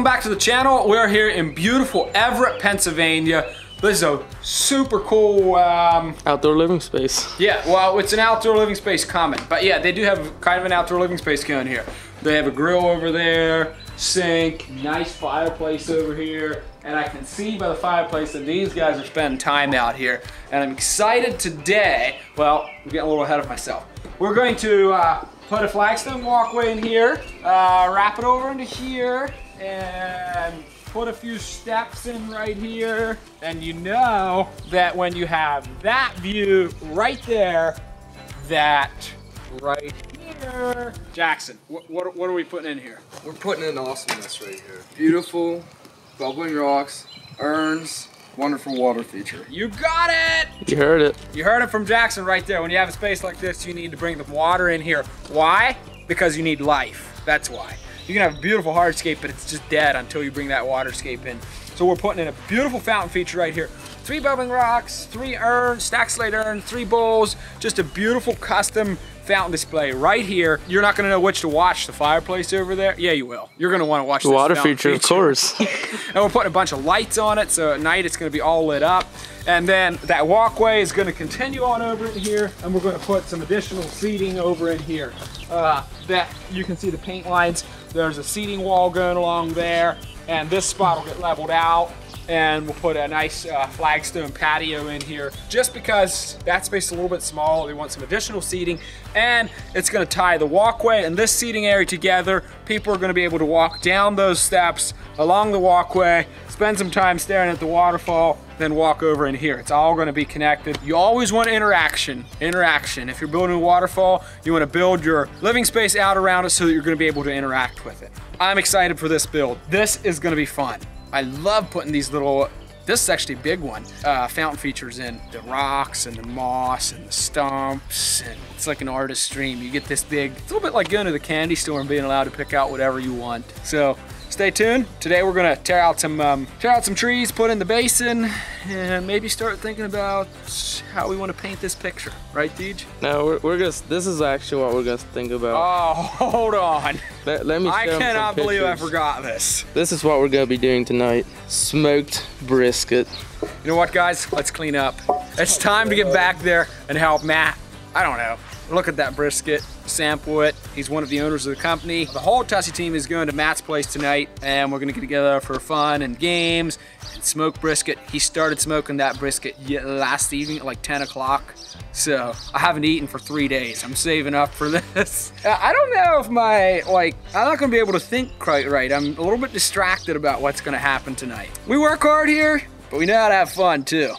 Welcome back to the channel. We're here in beautiful Everett, Pennsylvania. This is a super cool, um, Outdoor living space. yeah, well, it's an outdoor living space coming. But yeah, they do have kind of an outdoor living space going here. They have a grill over there, sink, nice fireplace over here. And I can see by the fireplace that these guys are spending time out here. And I'm excited today, well, I'm getting a little ahead of myself. We're going to uh, put a flagstone walkway in here, uh, wrap it over into here, and put a few steps in right here. And you know that when you have that view right there, that right here. Jackson, what, what, what are we putting in here? We're putting in awesomeness right here. Beautiful, bubbling rocks, urns, wonderful water feature. You got it! You heard it. You heard it from Jackson right there. When you have a space like this, you need to bring the water in here. Why? Because you need life. That's why. You can have a beautiful hardscape, but it's just dead until you bring that waterscape in. So we're putting in a beautiful fountain feature right here. Three bubbling rocks, three urns, stack slate urns, three bowls, just a beautiful custom fountain display right here. You're not gonna know which to watch, the fireplace over there. Yeah, you will. You're gonna wanna watch The water fountain feature, of course. and we're putting a bunch of lights on it, so at night it's gonna be all lit up. And then that walkway is gonna continue on over in here, and we're gonna put some additional seating over in here. Uh, that you can see the paint lines. There's a seating wall going along there, and this spot will get leveled out. And we'll put a nice uh, flagstone patio in here just because that space is a little bit small. We want some additional seating and it's gonna tie the walkway and this seating area together. People are gonna be able to walk down those steps along the walkway, spend some time staring at the waterfall, then walk over in here. It's all gonna be connected. You always want interaction, interaction. If you're building a waterfall, you wanna build your living space out around it so that you're gonna be able to interact with it. I'm excited for this build. This is gonna be fun. I love putting these little, this is actually a big one, uh, fountain features in the rocks and the moss and the stumps. And it's like an artist stream. You get this big, it's a little bit like going to the candy store and being allowed to pick out whatever you want. So stay tuned. Today we're gonna tear out some um, tear out some trees, put in the basin, and maybe start thinking about how we want to paint this picture. Right, Deej? No, we're, we're gonna. This is actually what we're gonna think about. Oh, hold on. let, let me. I show 'em some cannot believe I forgot this. This is what we're gonna be doing tonight. Smoked brisket. You know what, guys? Let's clean up. It's time to get back there and help Matt. I don't know. Look at that brisket, sample it. He's one of the owners of the company. The whole Tussey team is going to Matt's place tonight, and we're gonna get together for fun and games and smoke brisket. He started smoking that brisket last evening at like 10 o'clock. So I haven't eaten for three days. I'm saving up for this. Uh, I don't know if my, like, I'm not gonna be able to think quite right. I'm a little bit distracted about what's gonna happen tonight. We work hard here, but we know how to have fun too.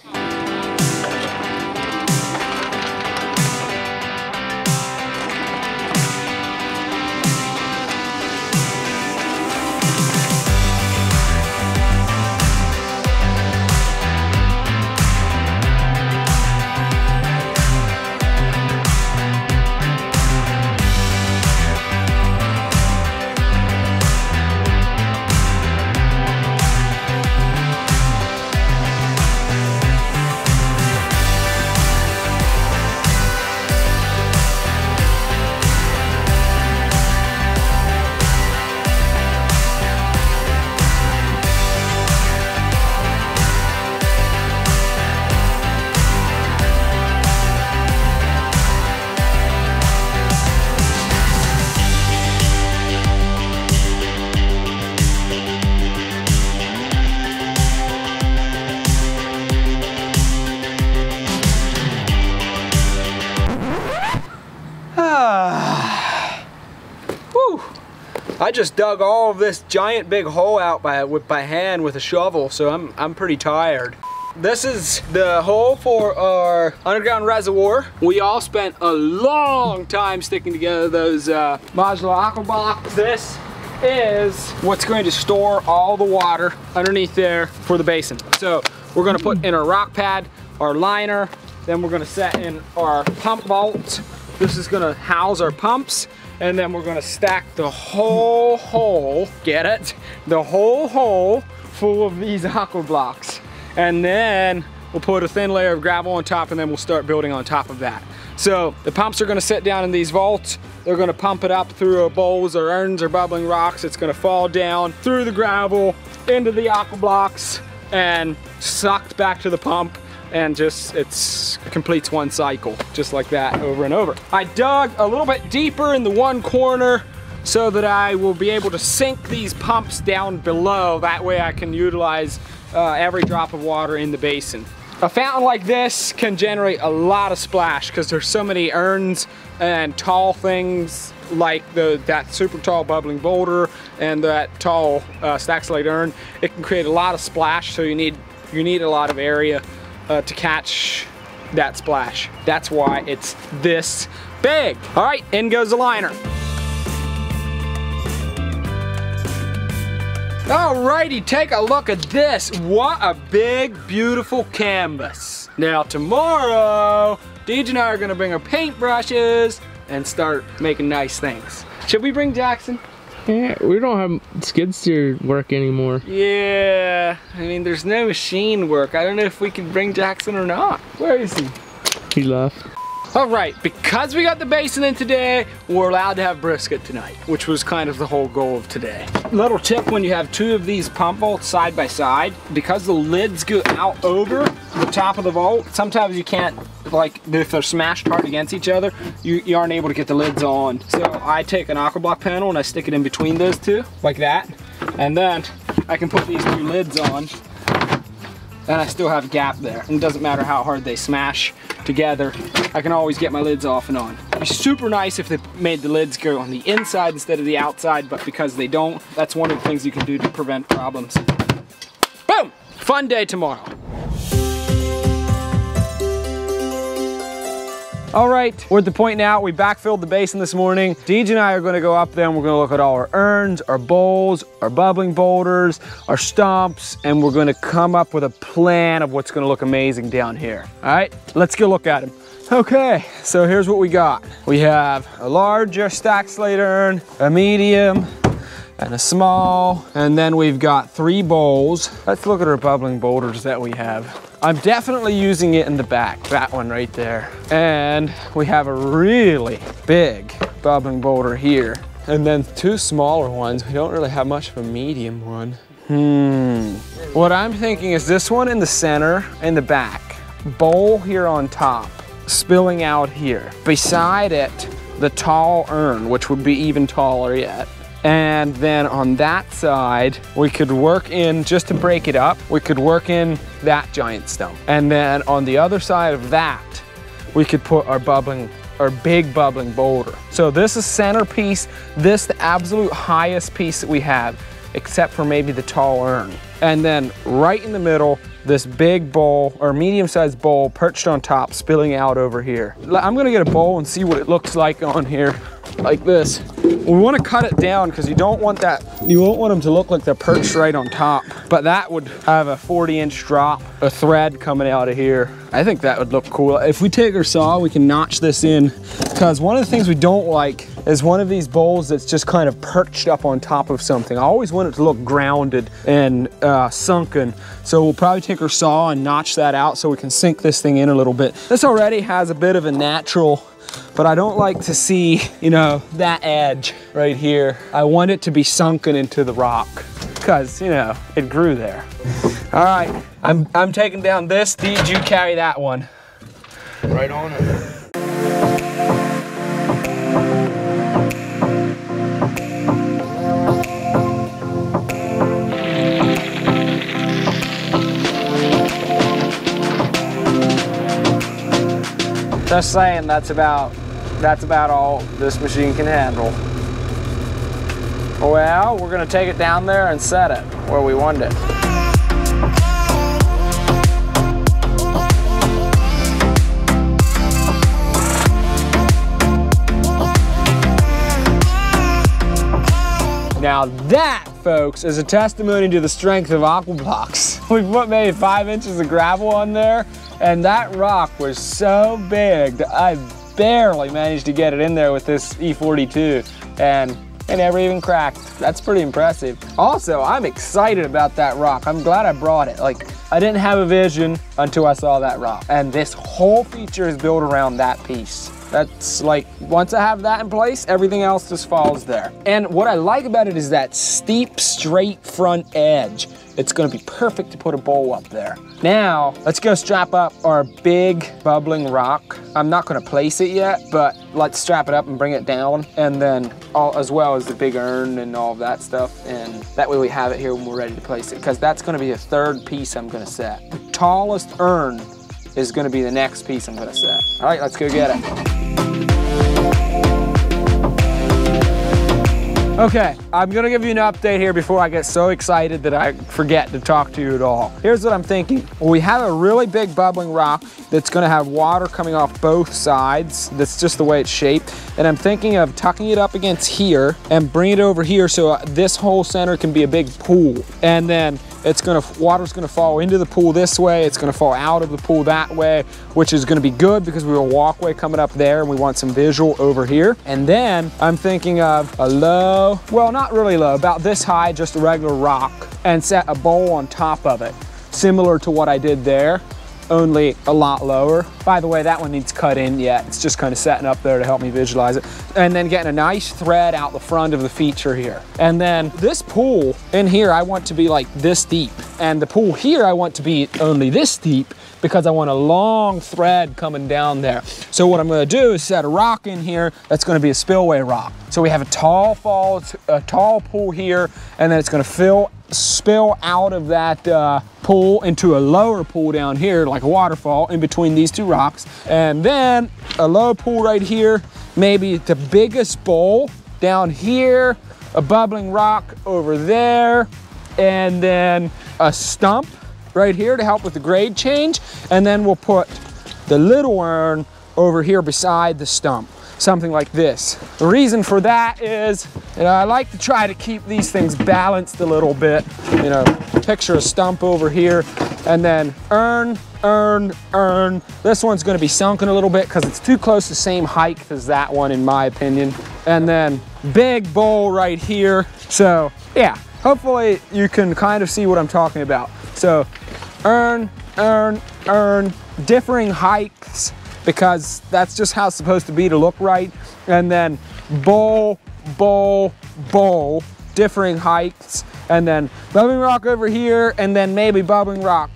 Whew. I just dug all of this giant big hole out by with by hand with a shovel, so I'm I'm pretty tired. This is the hole for our underground reservoir. We all spent a long time sticking together those uh, modular AquaBlox. This is what's going to store all the water underneath there for the basin. So we're gonna put in our rock pad, our liner, then we're gonna set in our pump vault. This is gonna house our pumps, and then we're gonna stack the whole hole, get it? The whole hole full of these AquaBlox. And then we'll put a thin layer of gravel on top and then we'll start building on top of that. So the pumps are gonna sit down in these vaults. They're gonna pump it up through bowls or urns or bubbling rocks. It's gonna fall down through the gravel into the AquaBlox and sucked back to the pump and just it's completes one cycle just like that over and over. I dug a little bit deeper in the one corner so that I will be able to sink these pumps down below. That way I can utilize uh, every drop of water in the basin. A fountain like this can generate a lot of splash because there's so many urns and tall things like the that super tall bubbling boulder and that tall uh, stack slate urn. It can create a lot of splash so you need you need a lot of area uh, to catch that splash. That's why it's this big. All right, in goes the liner. Alrighty, take a look at this. What a big, beautiful canvas. Now tomorrow, Deej and I are gonna bring our paintbrushes and start making nice things. Should we bring Jackson? Yeah, we don't have skid steer work anymore. Yeah, I mean, there's no machine work. I don't know if we can bring Jackson or not. Where is he? He left. All right, because we got the basin in today, we're allowed to have brisket tonight, which was kind of the whole goal of today. Little tip when you have two of these pump vaults side by side, because the lids go out over the top of the vault, sometimes you can't, like if they're smashed hard against each other, you, you aren't able to get the lids on. So I take an AquaBlox panel and I stick it in between those two, like that. And then I can put these two lids on and I still have a gap there. And it doesn't matter how hard they smash together, I can always get my lids off and on. It'd be super nice if they made the lids go on the inside instead of the outside, but because they don't, that's one of the things you can do to prevent problems. Boom! Fun day tomorrow. All right, we're at the point now, we backfilled the basin this morning. Deej and I are gonna go up there and we're gonna look at all our urns, our bowls, our bubbling boulders, our stumps, and we're gonna come up with a plan of what's gonna look amazing down here. All right, let's go look at them. Okay, so here's what we got. We have a larger stack slate urn, a medium, and a small, and then we've got three bowls. Let's look at our bubbling boulders that we have. I'm definitely using it in the back, that one right there. And we have a really big bubbling boulder here. And then two smaller ones. We don't really have much of a medium one. Hmm. What I'm thinking is this one in the center, in the back. Bowl here on top, spilling out here. Beside it, the tall urn, which would be even taller yet. And then on that side, we could work in, just to break it up, we could work in that giant stump. And then on the other side of that, we could put our bubbling, our big bubbling boulder. So this is centerpiece, this the absolute highest piece that we have, except for maybe the tall urn. And then right in the middle, this big bowl or medium sized bowl perched on top, spilling out over here. I'm gonna get a bowl and see what it looks like on here, like this. We want to cut it down because you don't want that, you won't want them to look like they're perched right on top. But that would have a 40 inch drop, a thread coming out of here. I think that would look cool. If we take our saw, we can notch this in because one of the things we don't like is one of these bowls that's just kind of perched up on top of something. I always want it to look grounded and uh, sunken. So we'll probably take our saw and notch that out so we can sink this thing in a little bit. This already has a bit of a natural but I don't like to see, you know, that edge right here. I want it to be sunken into the rock because, you know, it grew there. All right, I'm, I'm taking down this. Did you carry that one? Right on it. Just saying that's about that's about all this machine can handle. Well, we're gonna take it down there and set it where we want it. Now that, folks, is a testimony to the strength of AquaBlox. We put maybe five inches of gravel on there, and that rock was so big that I barely managed to get it in there with this E42. And It never even cracked. That's pretty impressive. Also, I'm excited about that rock. I'm glad I brought it. Like, I didn't have a vision until I saw that rock. And this whole feature is built around that piece. That's like, once I have that in place, everything else just falls there. And what I like about it is that steep, straight front edge. It's gonna be perfect to put a bowl up there. Now, let's go strap up our big bubbling rock. I'm not gonna place it yet, but let's strap it up and bring it down. And then, all, as well as the big urn and all of that stuff. And that way we have it here when we're ready to place it, because that's gonna be a third piece I'm gonna set. The tallest urn is gonna be the next piece I'm gonna set. All right, let's go get it. Okay, I'm gonna give you an update here before I get so excited that I forget to talk to you at all. Here's what I'm thinking. We have a really big bubbling rock that's gonna have water coming off both sides. That's just the way it's shaped. And I'm thinking of tucking it up against here and bring it over here so this whole center can be a big pool. And then it's gonna, water's gonna fall into the pool this way, it's gonna fall out of the pool that way, which is gonna be good because we have a walkway coming up there and we want some visual over here. And then I'm thinking of a low, well, not really low, about this high, just a regular rock, and set a bowl on top of it, similar to what I did there only a lot lower. By the way, that one needs cut in yet. It's just kind of setting up there to help me visualize it. And then getting a nice thread out the front of the feature here. And then this pool in here, I want to be like this deep. And the pool here, I want to be only this deep because I want a long thread coming down there. So what I'm gonna do is set a rock in here that's gonna be a spillway rock. So we have a tall fall, a tall pool here, and then it's gonna fill spill out of that uh, pool into a lower pool down here, like a waterfall in between these two rocks. And then a low pool right here, maybe the biggest bowl down here, a bubbling rock over there, and then a stump right here to help with the grade change. And then we'll put the little urn over here beside the stump something like this. The reason for that is, you know, I like to try to keep these things balanced a little bit. You know, picture a stump over here and then urn, urn, urn. This one's gonna be sunken a little bit because it's too close to the same height as that one in my opinion. And then big bowl right here. So yeah, hopefully you can kind of see what I'm talking about. So urn, urn, urn, differing heights, because that's just how it's supposed to be to look right. And then bowl, bowl, bowl, differing heights. And then bubbling rock over here, and then maybe bubbling rock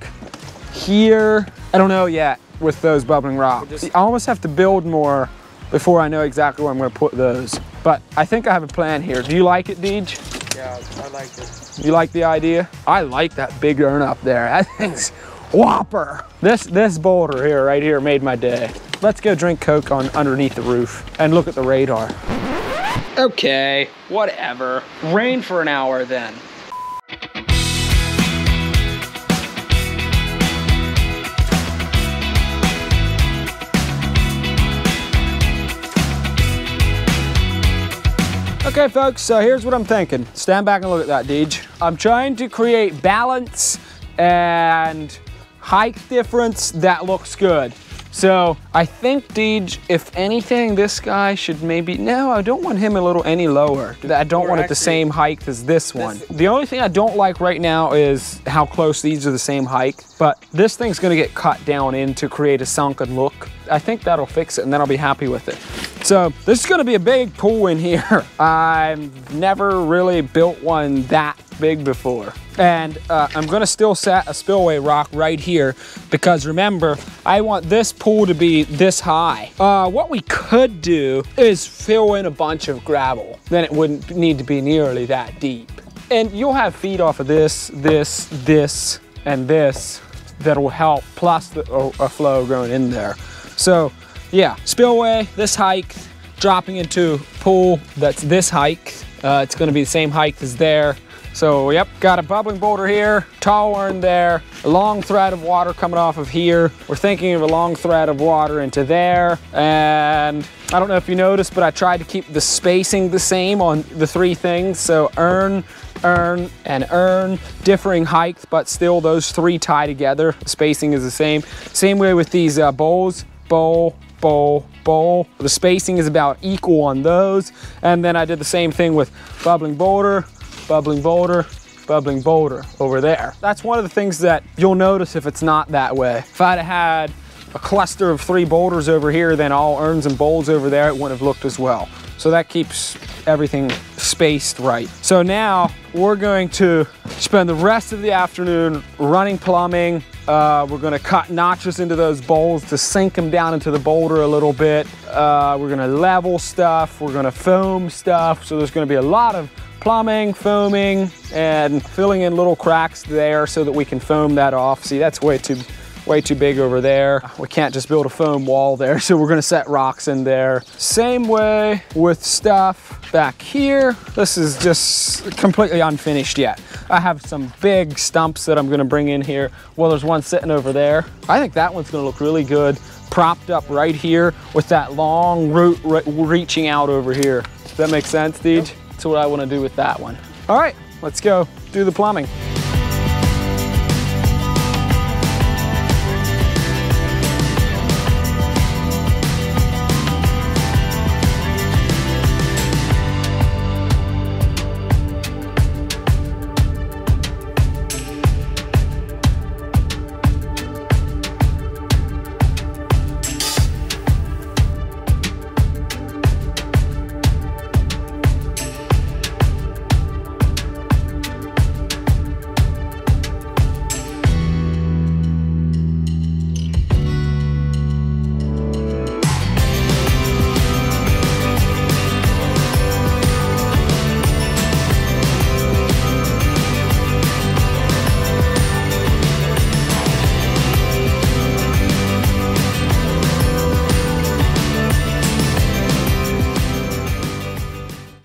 here. I don't know yet with those bubbling rocks. I almost have to build more before I know exactly where I'm gonna put those. But I think I have a plan here. Do you like it, Deej? Yeah, I like it. You like the idea? I like that big urn up there. That thing's whopper. This this boulder here, right here, made my day. Let's go drink Coke on underneath the roof and look at the radar. Okay, whatever. Rain for an hour then. Okay, folks, so here's what I'm thinking. Stand back and look at that, Deej. I'm trying to create balance and height difference that looks good. So I think Deej, if anything, this guy should maybe, no, I don't want him a little any lower. I don't want it the same height as this one. The only thing I don't like right now is how close these are the same height, but this thing's gonna get cut down in to create a sunken look. I think that'll fix it and then I'll be happy with it. So this is gonna be a big pool in here. I've never really built one that big before. And uh, I'm gonna still set a spillway rock right here because remember, I want this pool to be this high. Uh, what we could do is fill in a bunch of gravel. Then it wouldn't need to be nearly that deep. And you'll have feet off of this, this, this, and this that'll help, plus the, a, a flow going in there. So yeah, spillway, this hike, dropping into pool that's this hike. Uh, it's gonna be the same hike as there. So yep, got a bubbling boulder here, tall urn there, a long thread of water coming off of here. We're thinking of a long thread of water into there. And I don't know if you noticed, but I tried to keep the spacing the same on the three things. So urn, urn, and urn, differing heights, but still those three tie together. Spacing is the same. Same way with these uh, bowls, bowl, bowl, bowl. The spacing is about equal on those. And then I did the same thing with bubbling boulder, bubbling boulder, bubbling boulder over there. That's one of the things that you'll notice if it's not that way. If I'd had a cluster of three boulders over here, then all urns and bowls over there, it wouldn't have looked as well. So that keeps everything spaced right. So now we're going to spend the rest of the afternoon running plumbing. Uh, we're gonna cut notches into those bowls to sink them down into the boulder a little bit. Uh, we're gonna level stuff. We're gonna foam stuff. So there's gonna be a lot of plumbing, foaming, and filling in little cracks there so that we can foam that off. See, that's way too way too big over there. We can't just build a foam wall there, so we're gonna set rocks in there. Same way with stuff back here. This is just completely unfinished yet. I have some big stumps that I'm gonna bring in here. Well, there's one sitting over there. I think that one's gonna look really good propped up right here with that long root re reaching out over here. Does that make sense, Deej? Yep. That's what I wanna do with that one. All right, let's go do the plumbing.